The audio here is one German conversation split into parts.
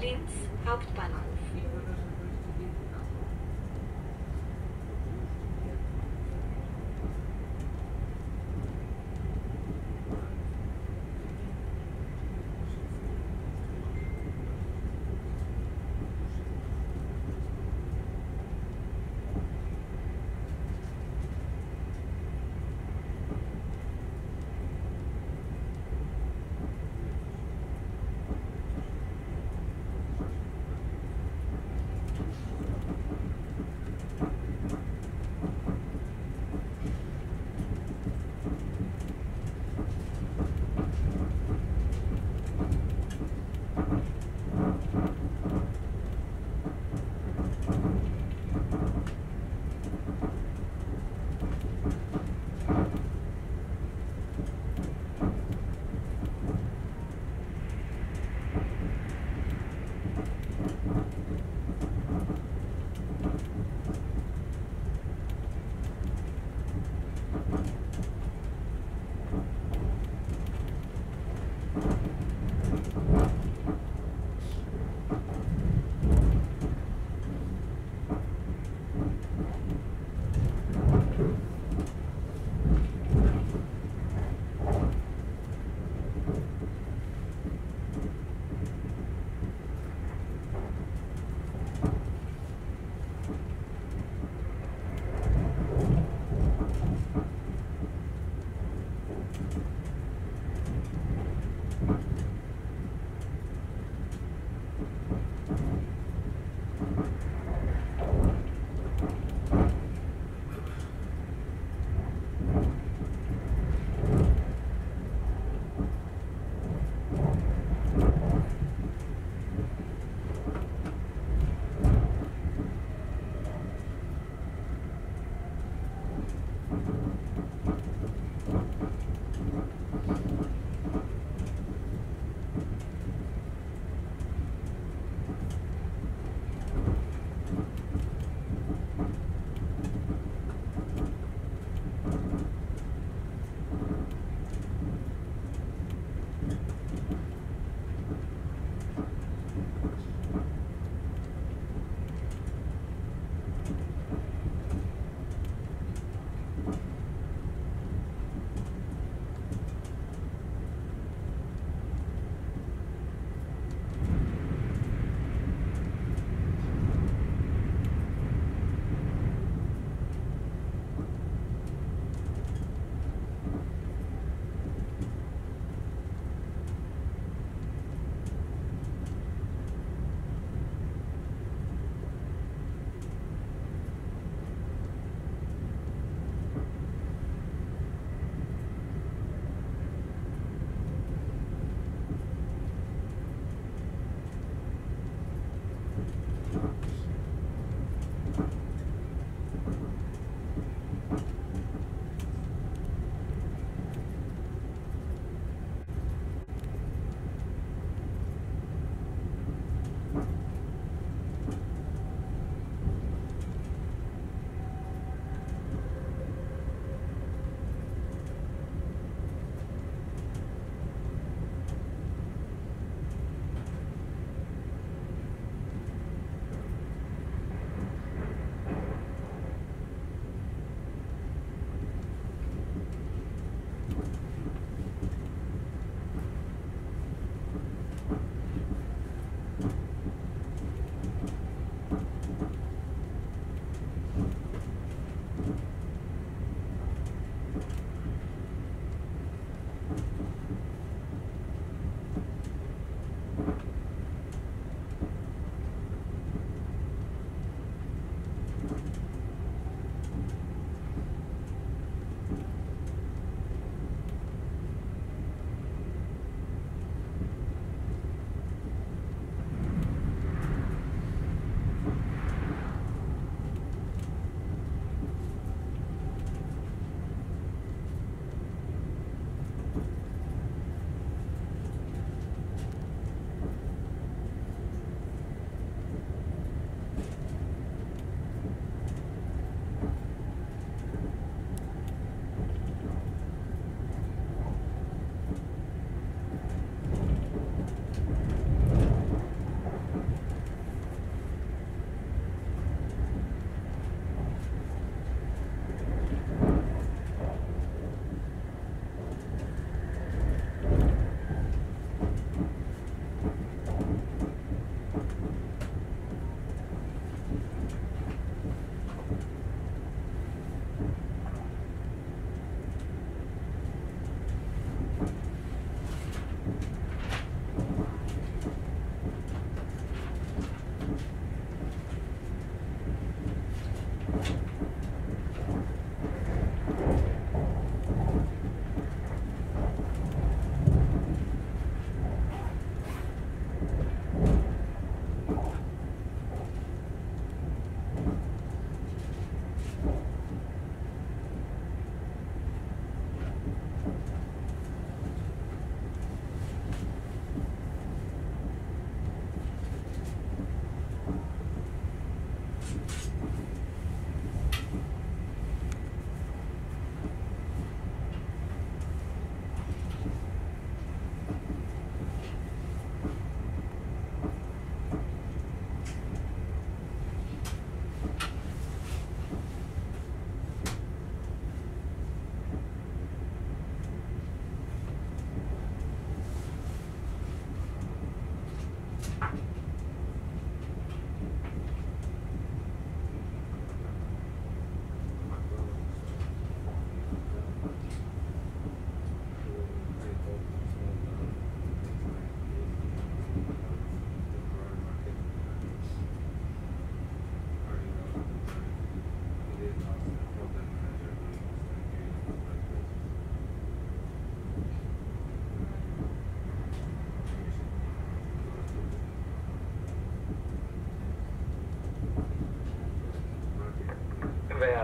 Linz, Hauptbahnhof.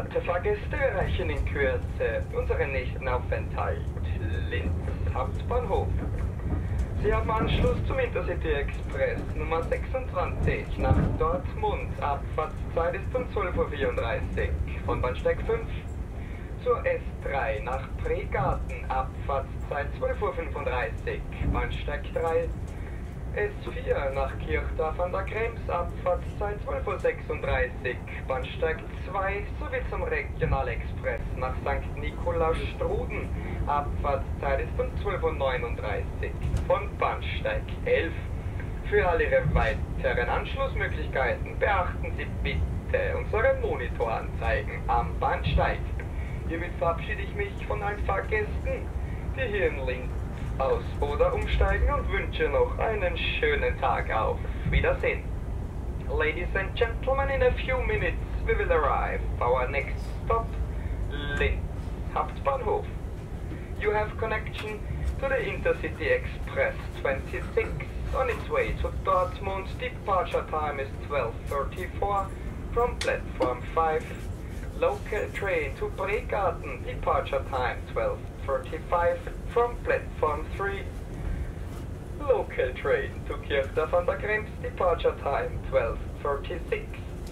Verehrte Fahrgäste, erreichen in Kürze unseren nächsten Aufenthalt, Linz Hauptbahnhof. Sie haben Anschluss zum Intercity Express Nummer 26 nach Dortmund. Abfahrtszeit ist um 12.34 Uhr von Bahnsteig 5 zur S3 nach Pregarten. Abfahrtszeit 12.35 Uhr, Bahnsteig 3 S4 nach Kirchdorf an der Krems, Abfahrtszeit 12.36 Uhr, Bahnsteig 2 sowie zum Regionalexpress nach St. Nikolaus Struden, Abfahrtszeit ist um 12.39 Uhr, von Bahnsteig 11. Für all Ihre weiteren Anschlussmöglichkeiten beachten Sie bitte unsere Monitoranzeigen am Bahnsteig. Hiermit verabschiede ich mich von allen Fahrgästen, die hier in Linz aus oder umsteigen und wünsche noch einen schönen Tag auf Wiedersehen. Ladies and gentlemen, in a few minutes we will arrive. At our next stop, Linz Hauptbahnhof. You have connection to the Intercity Express 26 on its way to Dortmund. Departure time is 12.34 from platform 5. Local train to Bregarten. Departure time 12.35 from platform 3. Local train to Kirchdorf der Krems. Departure time 12.36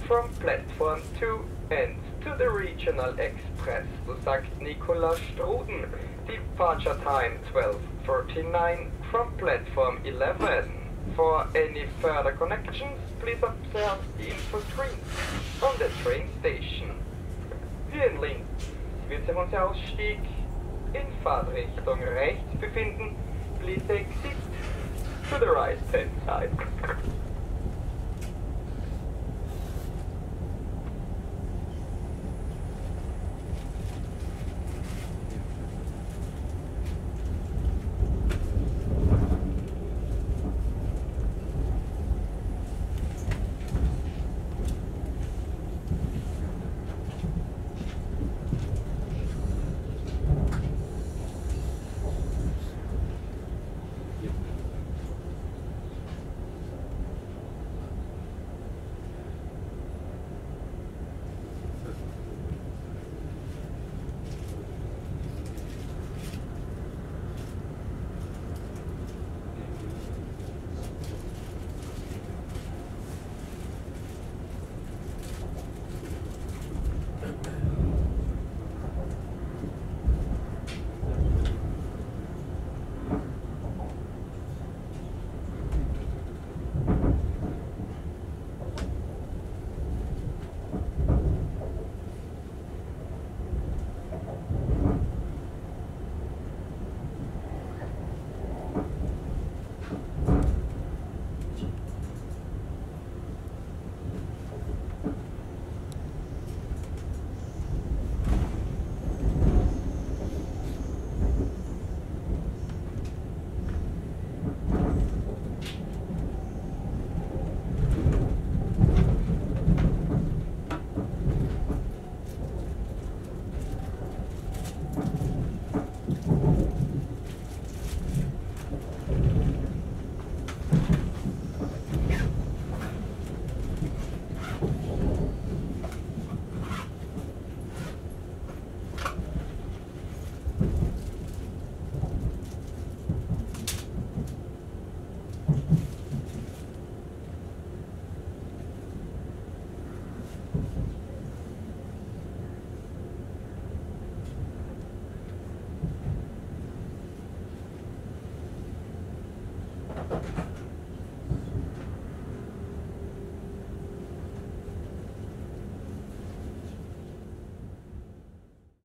from platform 2 and to the regional express to St. Nicolas Struden. Departure time 12.39 from platform 11. For any further connections, please observe the info screen on the train station. In Linz wird sich unser Ausstieg in Fahrtrichtung rechts befinden. Please exit to the right hand side.